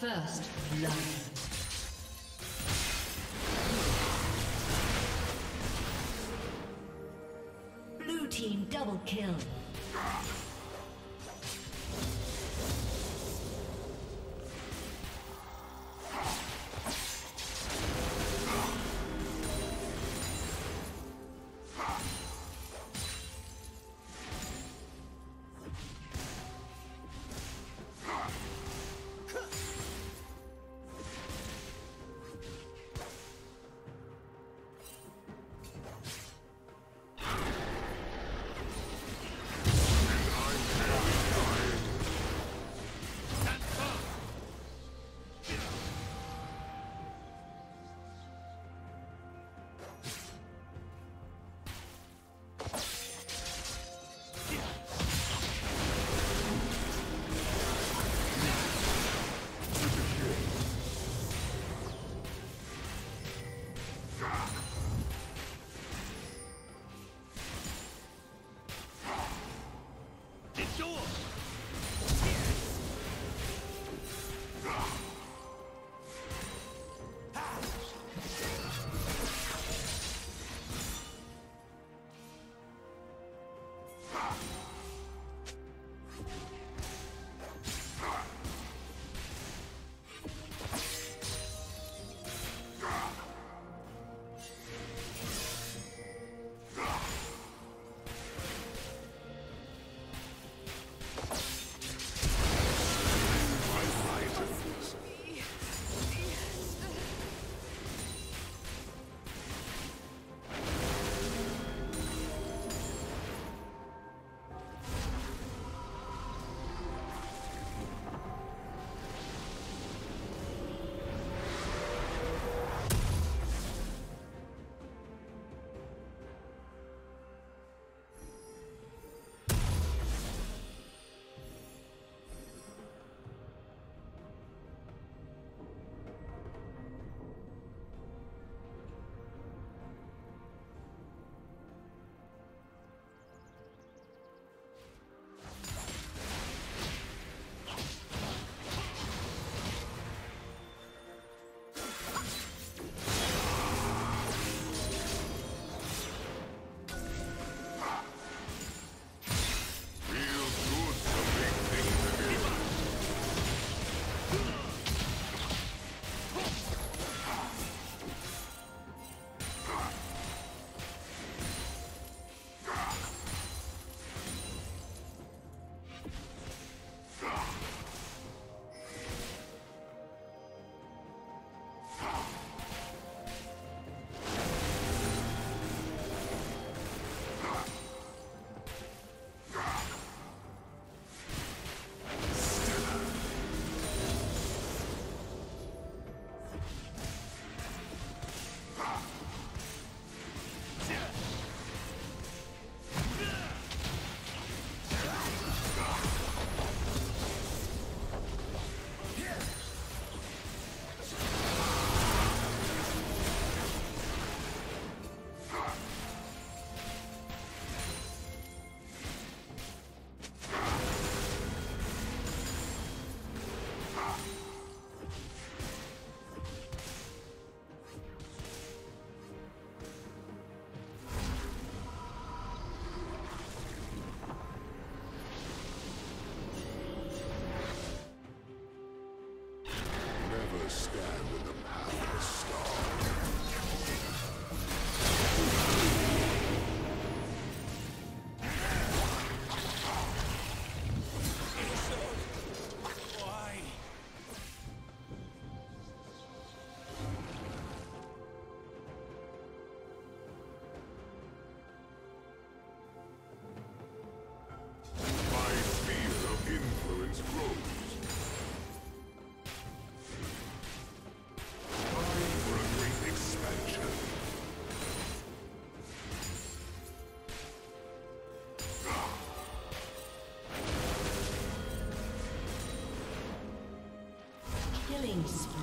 First blood. Blue team double kill. Killing spree.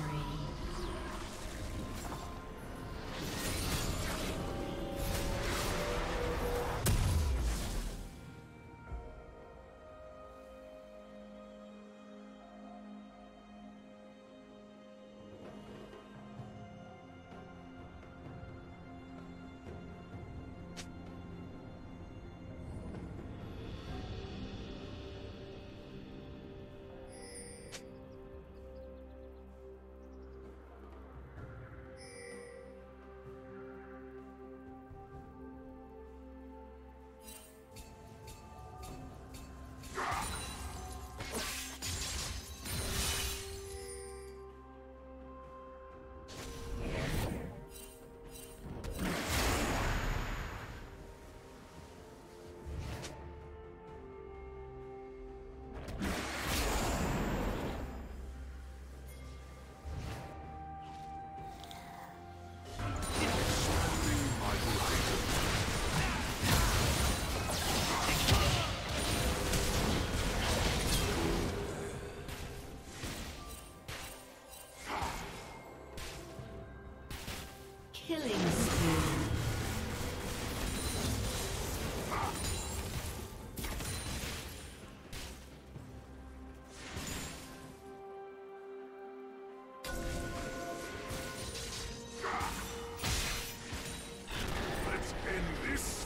Peace!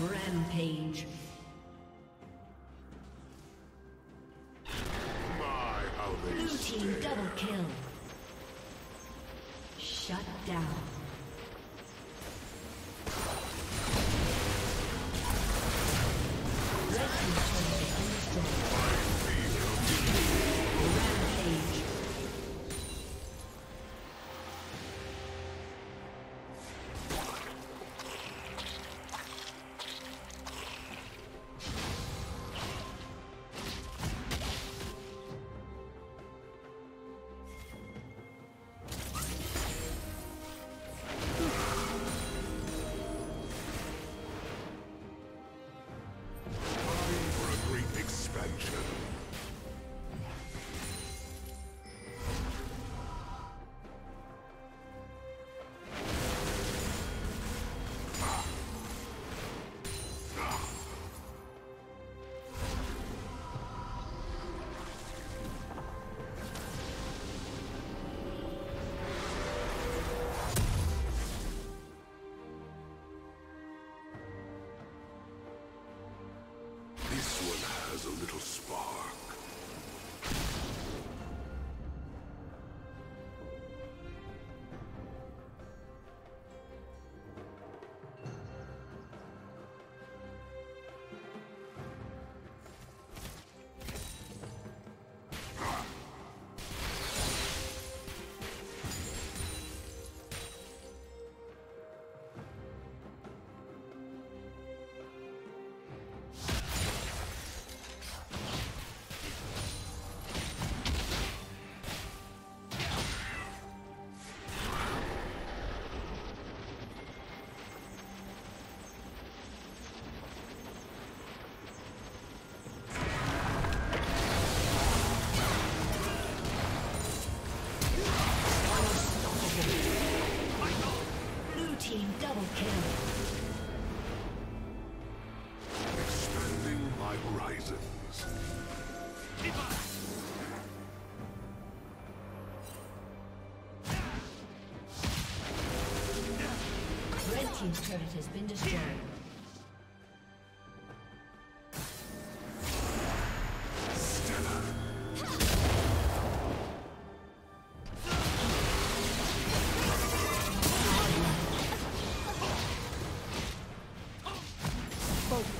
Rampage. Blue team double kill. Shut down. reasons. Red Team's turret has been destroyed. Focus.